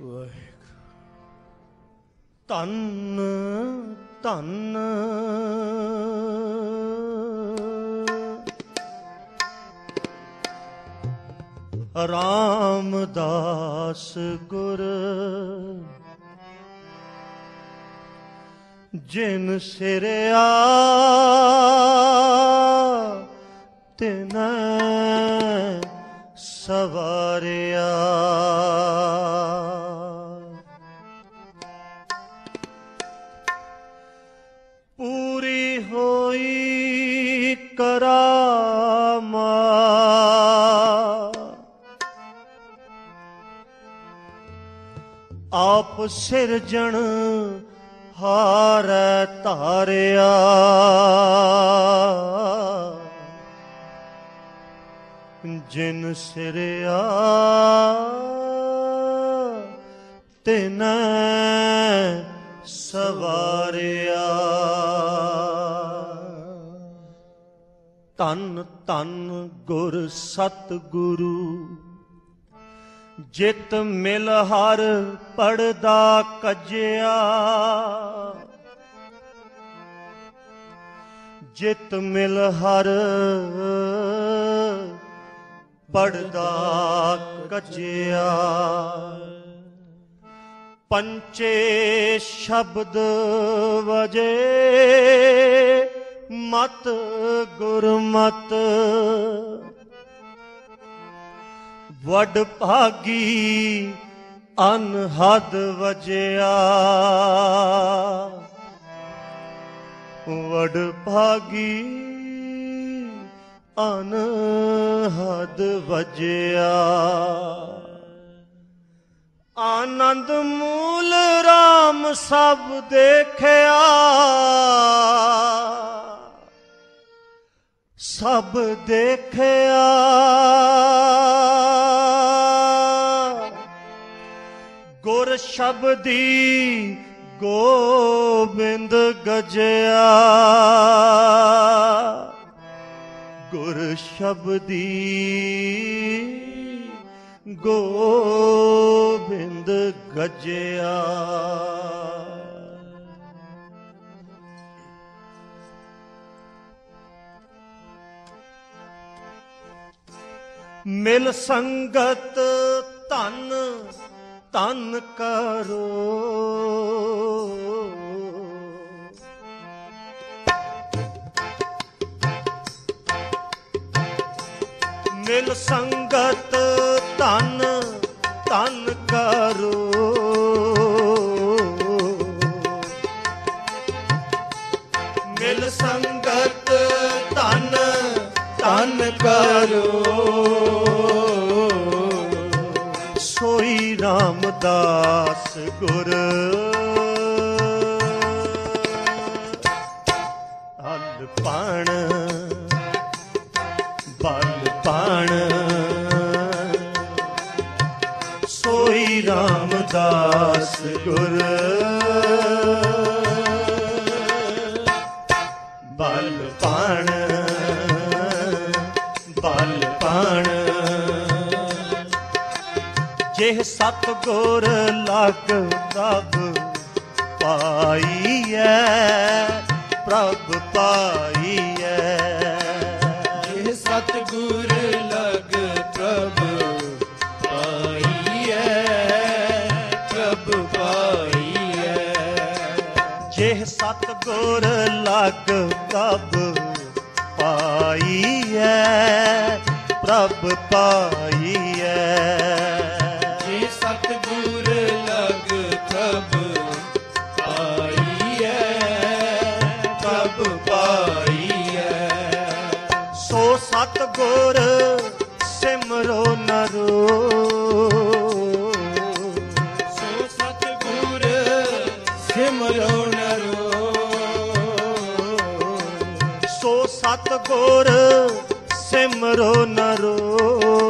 ਵਾਹਿਗੁਰੂ ਧੰਨ ਧੰਨ। ਰਾਮਦਾਸ ਗੁਰ ਜਿਨ ਸਿਰਿਆ ਤਿਨ ਸਵਾਰਿਆ। ਸਿਰਜਣ ਹਾਰੈ ਧਾਰਿਆ। ਜਿਨ ਸਿਰਿਆ ਤਿਨ ਸਵਾਰਿਆ। ਧੰਨ ਧੰਨ ਗੁਰ ਸਤ ਗੁਰੂ ਜਿਤ ਮਿਲ ਹਰ ਪੜਦਾ ਕੱਜਿਆ। ਜਿਤ ਮਿਲ ਹਰ ਪੜਦਾ ਕੱਜਿਆ। ਪੰਚੇ ਸ਼ਬਦ ਵਜੇ ਮਤ ਗੁਰਮਤ ਵਡ ਭਾਗੀ ਅਨਹਦ ਵਜਿਆ। ਵਡ ਭਾਗੀ ਅਨਹਦ ਵਜਿਆ। ਆਨੰਦ ਮੂਲ RAM ਸਭ ਦੇਖਿਆ। ਸਭ ਦੇਖਿਆ। ਸ਼ਬਦੀ ਗੋਬਿੰਦ ਗਜਿਆ। ਗੁਰ ਸ਼ਬਦੀ ਗੋਬਿੰਦ ਗਜਿਆ। ਮਿਲ ਸੰਗਤ ਧਨ ਧਨ ਕਰੋ। ਮਿਲ ਸੰਗਤ ਧਨ ਧਨ ਰਾਮਦਾਸ ਗੁਰ ਹਲ ਪਾਣ ਬਲ ਪਾਣ। ਸੋਈ ਰਾਮਦਾਸ ਜੇ ਸਤ ਗੁਰ ਲਗ ਪ੍ਰਭ ਪਾਈਐ ਪ੍ਰਭ ਪਾਈਐ। ਇਹ ਸਤਿਗੁਰ ਲਗ ਪ੍ਰਭ ਪਾਈਐ ਪ੍ਰਭ ਪਾਈਐ। ਜੇ ਸਤ ਗੁਰ ਲਗ ਪ੍ਰਭ ਪਾਈਐ ਪ੍ਰਭ ਪਾਈਐ। ਸਿਮਰੋ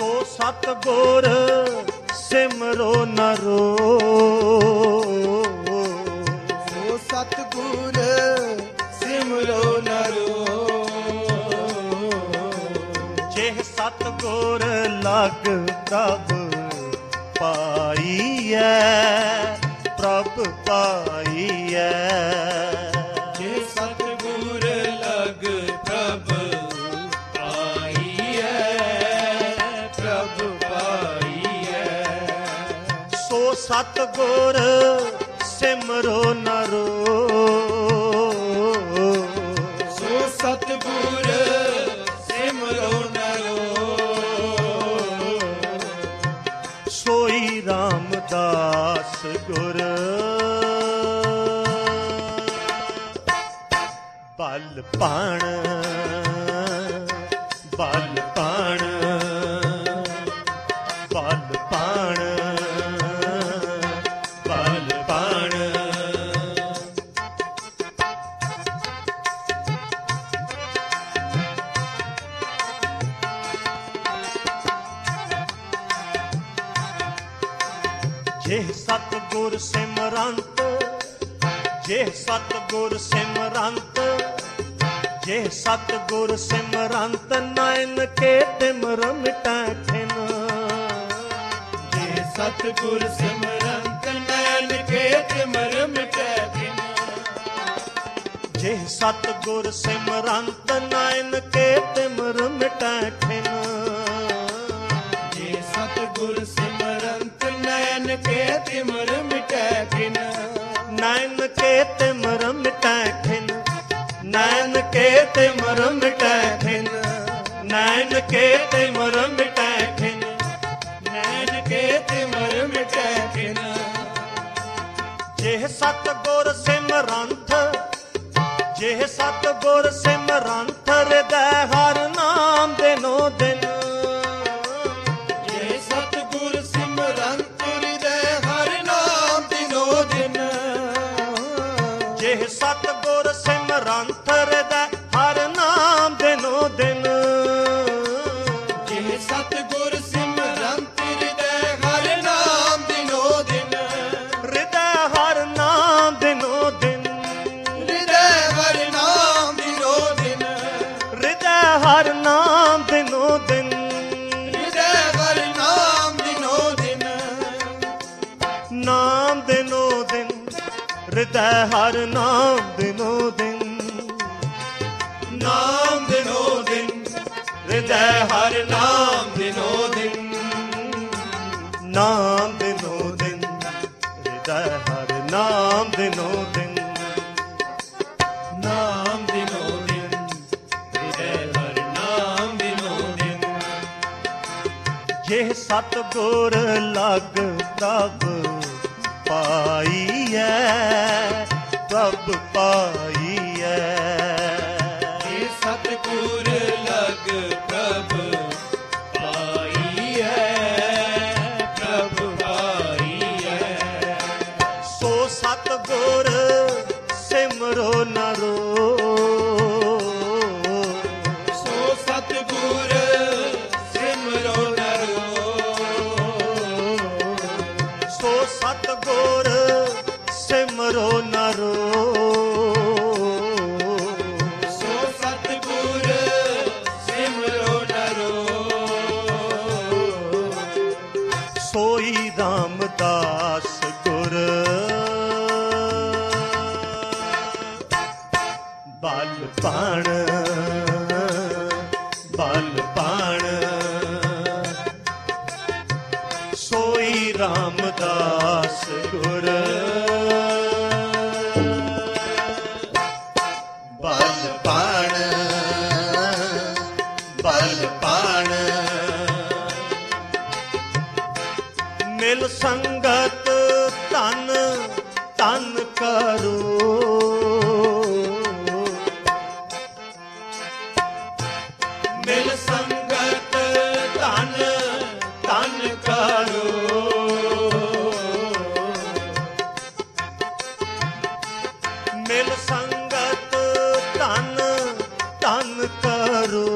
ਸਤਗੁਰ ਸਿਮਰੋ ਨਰੋ। ਸੋ ਸਤਿਗੁਰ ਸਿਮਰੋ ਨਰੋ। ਜੇ ਸਤਗੁਰ ਲਗ ਪ੍ਰਭ ਪਾਈਐ ਪ੍ਰਭ ਪਾਈਐ। ਸਤਗੁਰ ਸਿਮਰੋ ਨਰੋ ਸੋ ਸਤਿਗੁਰ ਸਿਮਰੋ ਨਰੋ ਸੋਈ ਰਾਮਦਾਸ ਗੁਰ। ਬਲ ਪਾਣ ਬਲ ਜੇ ਸਤਗੁਰ ਸਿਮਰੰਤ ਨੈਣ ਕੇ ਤਿਮਰ ਮਿਟੈ ਖਿਨ ਜੇ ਸਤਿਗੁਰ ਸਿਮਰੰਤ ਨੈਣ ਕੇ ਤਿਮਰ ਮਿਟੈ ਬਿਨ ਜੇ ਸਤਗੁਰ ਸਿਮਰੰਤ ਨੈਣ ਕੇ ਤਿਮਰ ਮਿਟੈ ਖਿਨ ਜੇ ਸਤਿਗੁਰ ਸਿਮਰੰਤ ਨੈਣ ਕੇ ਤਿਮਰ ਮਿਟੈ ਬਿਨ ਨੈਣ ਕੇ ਨੈਣ ਕੇ ਤਿਮਰ ਮਿਟੈ ਖਿਨ ਨੈਣ ਕੇ ਤਿਮਰ ਮਿਟੈ ਖਿਨ ਨੈਣ ਕੇ ਤਿਮਰ ਮਿਟੈ ਬਿਨ ਜੇ ਸਤਗੁਰ ਸਿਮਰੰਥ, ਜੇ ਸਤਗੁਰ ਸਿਮਰੰਥ ਹਿਰਦੈ ਹਰ ਨਾਮ ਦਿਨੋ ਦਿਨ। ਜੇ ਸਤਿਗੁਰ ਸਿਮਰੰਤ ਹਿਰਦੈ ਹਰਿ ਨਾਮ ਦਿਨੋ ਦਿਨ। ਜੇ ਸਤਗੁਰ ਸਿਮਰੰਥ ਨਾਮ ਦਿਨੋ ਦਿਨ, ਹਿਰਦੈ ਹਰ ਨਾਮ ਦਿਨੋ ਦਿਨ। ਨਾਮ ਦਿਨੋ ਦਿਨ, ਹਿਰਦੈ ਹਰ ਨਾਮ ਦਿਨੋ ਦਿਨ। ਨਾਮ ਦਿਨੋ ਦਿਨ, ਹਿਰਦੈ ਹਰ ਨਾਮ ਦਿਨੋ ਦਿਨ। ਨਾਮ ਦਿਨੋ ਦਿਨ, ਹਿਰਦੈ ਹਰ ਨਾਮ ਦਿਨੋ ਦਿਨ। ਜੇ ਸਤਗੁਰ ਲੱਗ ਪ੍ਰਭ ਪਾਈਐ ਪ੍ਰਭ ਪਾਈਐ ਜੇ ਸਤਿਗੁਰ ਲਗ ਬਲ ਪਾਣ। ਸੋਈ ਰਾਮਦਾਸ ਗੁਰ। ਮਿਲ ਸੰਗਤ ਧਨ ਧਨ ਕਰੋ। ਮਿਲ ਸੰਗਤ ਧਨ ਧਨ ਕਰੋ।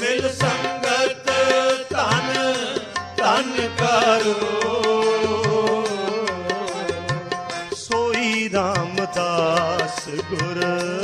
ਮਿਲ ਸੰਗਤ ਧਨ ਧਨ ਕਰੋ। ਸੋਈ ਰਾਮ ਗੁਰ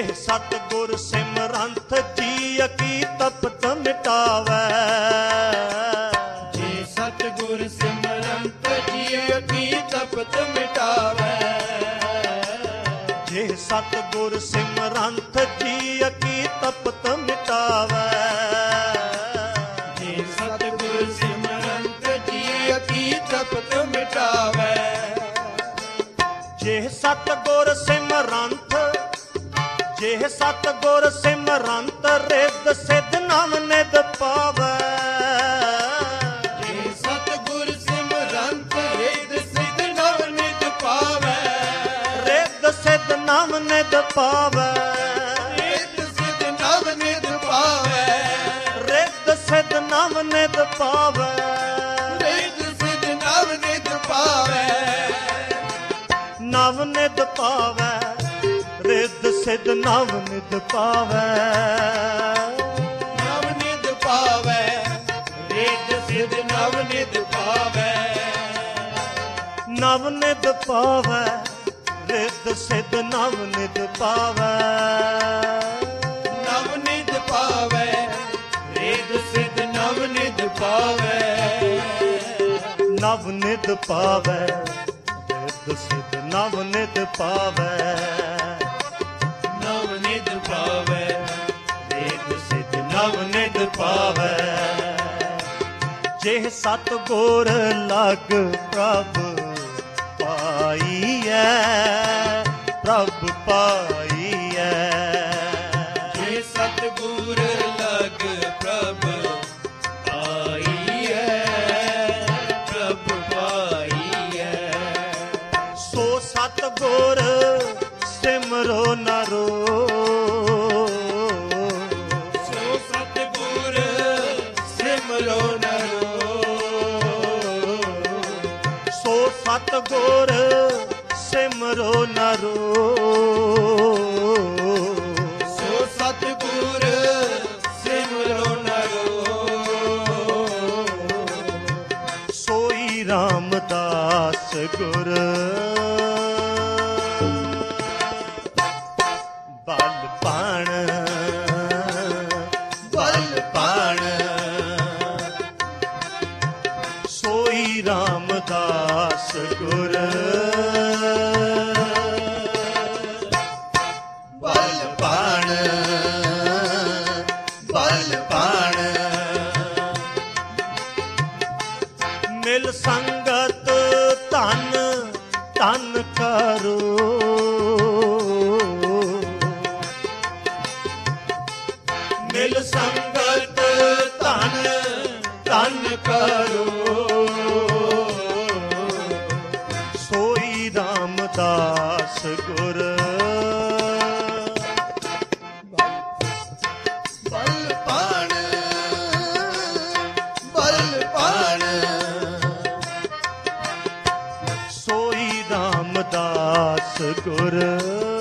ਜੇ ਸਤ ਗੁਰ ਸਿਮਰੰਥ ਜੀ ਕੀ ਤਪਤ ਮਿਟਾਵੈ। ਜੇ ਸਤਿਗੁਰ ਸਿਮਰੰਤ ਜੀਅ ਕੀ ਤਪਤ ਮਿਟਾਵੈ। ਜੇ ਸਤ ਗੁਰ ਸਿਮਰੰਥ ਸਤ ਗੁਰ ਸਿਮਰੰਤ ਰਿੱਧ ਸਿਧ ਨਵ ਨਿਧ ਪਾਵੈ। ਜੇ ਸਤਿਗੁਰ ਸਿਮਰੰਤ ਰਿਦ ਸਿਧ ਨਵ ਨਿਤ ਪਾਵੈ। ਰਿੱਧ ਸਿਧ ਨਵ ਨਿਧ ਪਾਵੈ। ਰਿਦ ਸਿਧ ਨਵ ਨਿਤ ਪਾਵੈ। ਰਿੱਧ ਸਿਧ ਨਵ ਨਿਧ ਪਾਵੈ। ਰਿਦ ਸਿਧ ਨਵ ਨਿਤ ਪਾਵੈ। ਨਵ ਨਿਧ ਪਾਵੈ। ਰਿੱਧ ਸਿਧ ਨਵ ਨਿਧ ਪਾਵੈ। ਨਵ ਨਿਤ ਪਾਵੈ ਰਿਦ ਸਿਧ ਨਵ ਨਿਤ ਪਾਵੈ। ਨਵ ਨਿਧ ਪਾਵੈ ਰਿੱਧ ਸਿਧ ਨਵ ਨਿਧ ਪਾਵੈ। ਨਵ ਨਿਤ ਪਾਵੈ ਰਿਦ ਸਿਧ ਨਵ ਨਿਤ ਪਾਵੈ। ਨਵ ਨਿਧ ਪਾਵੈ ਰਿੱਧ ਸਿਧ ਨਵ ਨਿਧ ਪਾਵੈ। ਨਿਤ ਪਾਵੈ। ਰਿੱਧ ਸਿਧ ਨਵ ਨਿਧ ਪਾਵੈ। ਜੇ ਸਤ ਗੁਰ ਲਗ ਪ੍ਰਭ ਪਾਈਐ ਪ੍ਰਭ ਪਾਈਐ। ਜੇ ਸਤਿਗੁਰ ਲਗ ਪ੍ਰਭ ਆਈਐ ਪ੍ਰਭ ਪਾਈਐ। ਸੋ ਸਤ ਗੁਰ ਸਿਮਰੋ ਨਰੋ ਸੋ ਸਤ ਗੁਰ ਸਿਮਰੋ ਨਰੋ ਸੋ ਸਤਿਗੁਰ ਸਿਮਰੋ ਨਰੋ ਸੋਈ ਰਾਮਦਾਸ ਗੁਰ। ਬਲ ਪਾਣ। ਬਲ ਪਾਣ। ਸੋਈ ਰਾਮਦਾਸ ਗੁਰ ਰਾਮਦਾਸ